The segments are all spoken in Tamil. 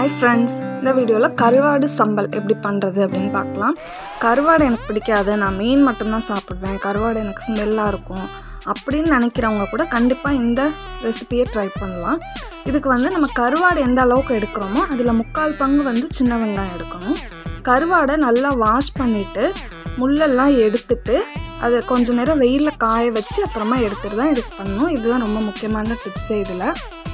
ஹாய் ஃப்ரெண்ட்ஸ் இந்த வீடியோவில் கருவாடு சம்பல் எப்படி பண்ணுறது அப்படின்னு பார்க்கலாம். கருவாடு எனக்கு பிடிக்காது நான் மீன் மட்டும்தான் சாப்பிடுவேன். கருவாடு எனக்கு ஸ்மெல்லாக இருக்கும். அப்படின்னு நினைக்கிறவங்க கூட கண்டிப்பாக இந்த ரெசிபியை ட்ரை பண்ணலாம். இதுக்கு வந்து நம்ம கருவாடு எந்த அளவுக்கு எடுக்கிறோமோ அதில் முக்கால் பங்கு வந்து சின்ன வெங்காயம் எடுக்கணும். கருவாடை நல்லா வாஷ் பண்ணிவிட்டு முள்ளெல்லாம் எடுத்துட்டு அதை கொஞ்ச நேரம் வெயிலில் காய வச்சு அப்புறமா எடுத்துட்டு தான் இதுக்கு பண்ணணும். இதுதான் ரொம்ப முக்கியமான டிப்ஸே இதில்.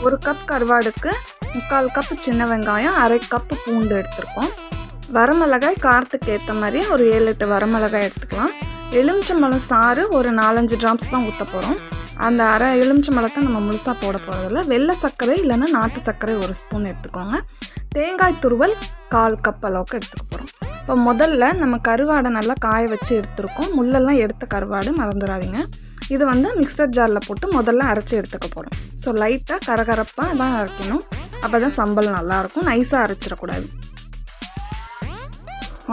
ஒரு கப் கருவாடுக்கு முக்கால் கப்பு சின்ன வெங்காயம் அரை கப்பு பூண்டு எடுத்திருக்கோம். வரமிளகாய் காரத்துக்கு ஏற்ற மாதிரி ஒரு ஏழு எட்டு வரமிளகாய் எடுத்துக்கலாம். எலுமிச்சம்பழம் சாறு ஒரு நாலஞ்சு ட்ராப்ஸ் தான் ஊற்ற போகிறோம் அந்த அரை எலுமிச்சம்பழத்தை நம்ம முழுசாக போட போகிறதில்ல வெள்ளை சர்க்கரை இல்லைன்னா நாட்டு சர்க்கரை ஒரு ஸ்பூன் எடுத்துக்கோங்க. தேங்காய் துருவல் கால் கப் அளவுக்கு எடுத்துக்க போகிறோம் இப்போ முதல்ல நம்ம கருவாடை நல்லா காய வச்சு எடுத்துருக்கோம். முள்ளெல்லாம் எடுத்த கருவாடு மறந்துடாதீங்க. இது வந்து மிக்சர் ஜாரில் போட்டு முதல்ல அரைச்சி எடுத்துக்க போகிறோம் ஸோ லைட்டாக கரகரப்பாக தான் அரைக்கணும். அப்போ தான் சம்பல் நல்லாயிருக்கும். நைஸாக அரைச்சிடக்கூடாது.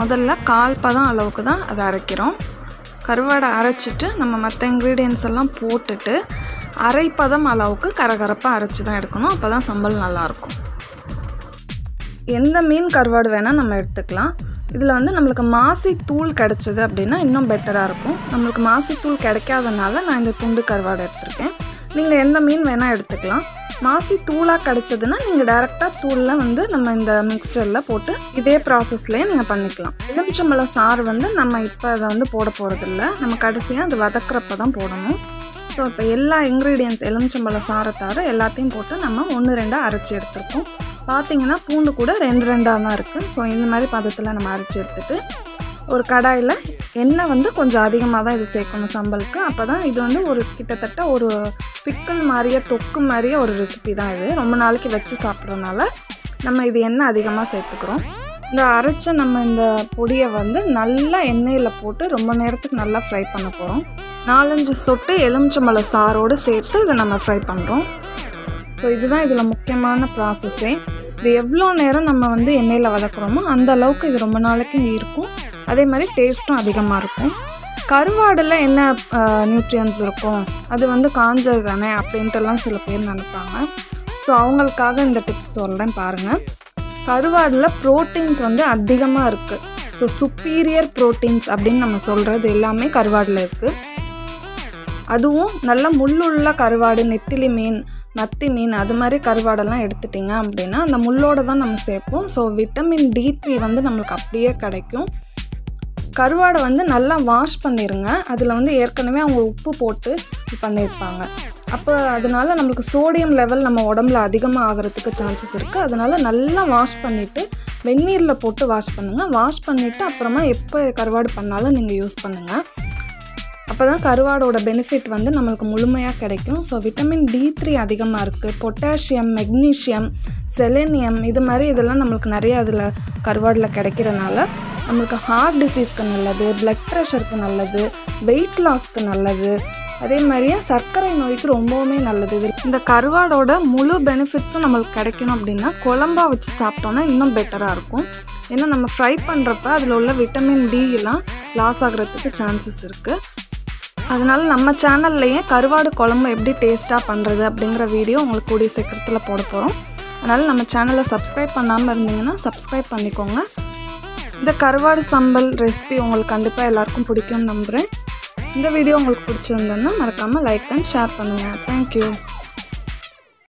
முதல்ல கால் பதம் அளவுக்கு தான் அதை அரைக்கிறோம். கருவாடை அரைச்சிட்டு நம்ம மற்ற இன்க்ரீடியன்ஸ் எல்லாம் போட்டுட்டு அரை பதம் அளவுக்கு கரகரப்பாக அரைச்சி தான் எடுக்கணும். அப்போ தான் சம்பல் நல்லாயிருக்கும். எந்த மீன் கருவாடு வேணால் நம்ம எடுத்துக்கலாம். இதில் வந்து நம்மளுக்கு மாசி தூள் கிடச்சிது அப்படின்னா இன்னும் பெட்டராக இருக்கும். நம்மளுக்கு மாசி தூள் கிடைக்காதனால நான் இந்த துண்டு கருவாடு எடுத்திருக்கேன். நீங்கள் எந்த மீன் வேணால் எடுத்துக்கலாம். மாசி தூளாக கிடச்சதுன்னா நீங்கள் டேரெக்டாக தூளில் வந்து நம்ம இந்த மிக்சரில் போட்டு இதே ப்ராசஸ்லேயே நீங்கள் பண்ணிக்கலாம். எலுமிச்சம்பழம் சாறு வந்து நம்ம இப்போ அதை வந்து போட போகிறதில்ல நம்ம கடைசியாக அது வதக்குறப்ப தான் போடணும். ஸோ இப்போ எல்லா இன்க்ரீடியன்ஸ் எலுமிச்சம்பழம் சாரை தவிர எல்லாத்தையும் போட்டு நம்ம ஒன்று ரெண்டாக அரைச்சி எடுத்துருக்கோம். பார்த்தீங்கன்னா பூண்டு கூட ரெண்டு ரெண்டாக தான் இருக்குது ஸோ இந்த மாதிரி பதத்தில் நம்ம அரைச்சி எடுத்துகிட்டு ஒரு கடாயில் எண்ணெய் வந்து கொஞ்சம் அதிகமாக தான் இது சேர்க்கணும் சம்பலுக்கு அப்போ தான் இது வந்து ஒரு கிட்டத்தட்ட ஒரு பிக்கல் மாதிரியே தொக்கு மாதிரியே ஒரு ரெசிபி தான் இது. ரொம்ப நாளைக்கு வச்சு சாப்பிட்றதுனால நம்ம இது எண்ணெய் அதிகமாக சேர்த்துக்கிறோம். இந்த அரைச்ச நம்ம இந்த பொடியை வந்து நல்லா எண்ணெயில் போட்டு ரொம்ப நேரத்துக்கு நல்லா ஃப்ரை பண்ண போகிறோம் நாலஞ்சு சொட்டு எலுமிச்சம்பழ சாரோடு சேர்த்து இதை நம்ம ஃப்ரை பண்ணுறோம் ஸோ இதுதான் இதில் முக்கியமான ப்ராசஸ்ஸே இது எவ்வளோ நேரம் நம்ம வந்து எண்ணெயில் வதக்குறோமோ அந்த அளவுக்கு இது ரொம்ப நாளைக்கு இருக்கும். அதே மாதிரி டேஸ்ட்டும் அதிகமாக இருக்கும். கருவாடில் என்ன நியூட்ரியன்ஸ் இருக்கும்? அது வந்து காஞ்சது தானே? அப்படின்ட்டுலாம் சில பேர் நினைப்பாங்க. ஸோ அவங்களுக்காக இந்த டிப்ஸ் சொல்கிறேன் பாருங்கள் கருவாடில் ப்ரோட்டீன்ஸ் வந்து அதிகமாக இருக்குது ஸோ சுப்பீரியர் ப்ரோட்டீன்ஸ் அப்படின்னு நம்ம சொல்கிறது எல்லாமே கருவாடில் இருக்குது அதுவும் நல்ல முள்ளுள்ள கருவாடு நெத்திலி மீன் நத்தி மீன் அது மாதிரி கருவாடெல்லாம் எடுத்துட்டிங்க அப்படின்னா அந்த முள்ளோடு தான் நம்ம சேர்ப்போம். ஸோ விட்டமின் டி த்ரீ வந்து நம்மளுக்கு அப்படியே கிடைக்கும். கருவாடை வந்து நல்லா வாஷ் பண்ணிடுங்க அதில் வந்து ஏற்கனவே அவங்க உப்பு போட்டு பண்ணியிருப்பாங்க அப்போ அதனால நம்மளுக்கு சோடியம் லெவல் நம்ம உடம்புல அதிகமாக ஆகிறதுக்கு சான்சஸ் இருக்குது அதனால் நல்லா வாஷ் பண்ணிவிட்டு வெந்நீரில் போட்டு வாஷ் பண்ணுங்கள் வாஷ் பண்ணிவிட்டு அப்புறமா எப்போ கருவாடு பண்ணாலும் நீங்கள் யூஸ் பண்ணுங்கள் அப்போ தான் கருவாடோட பெனிஃபிட் வந்து நம்மளுக்கு முழுமையாக கிடைக்கும். ஸோ விட்டமின் டி த்ரீ அதிகமாக இருக்குது பொட்டாசியம் மெக்னீஷியம் செலேனியம் இது மாதிரி இதெல்லாம் நம்மளுக்கு நிறைய அதில் கருவாடில் கிடைக்கிறனால நம்மளுக்கு ஹார்ட் டிசீஸ்க்கு நல்லது பிளட் ப்ரெஷருக்கு நல்லது வெயிட் லாஸ்க்கு நல்லது. அதே மாதிரியே சர்க்கரை நோய்க்கு ரொம்பவுமே நல்லது. இது இந்த கருவாடோட முழு பெனிஃபிட்ஸும் நம்மளுக்கு கிடைக்கணும் அப்படின்னா குழம்பா வச்சு சாப்பிட்டோன்னா இன்னும் பெட்டராக இருக்கும். ஏன்னா நம்ம ஃப்ரை பண்ணுறப்ப அதில் உள்ள விட்டமின் டி எல்லாம் லாஸ் ஆகிறதுக்கு சான்சஸ் இருக்குது அதனால நம்ம சேனல்லையே கருவாடு குழம்பு எப்படி டேஸ்ட்டாக பண்ணுறது அப்படிங்கிற வீடியோ உங்களுக்கு கூடிய சீக்கிரத்தில் போட போகிறோம் அதனால் நம்ம சேனலை சப்ஸ்கிரைப் பண்ணாமல் இருந்தீங்கன்னா சப்ஸ்கிரைப் பண்ணிக்கோங்க. இந்த கருவாடு சம்பல் ரெசிபி உங்களுக்கு கண்டிப்பாக எல்லாருக்கும் பிடிக்கும்னு நம்புகிறேன் இந்த வீடியோ உங்களுக்கு பிடிச்சிருந்ததுன்னா மறக்காமல் லைக் அண்ட் ஷேர் பண்ணுங்கள் தேங்க்யூ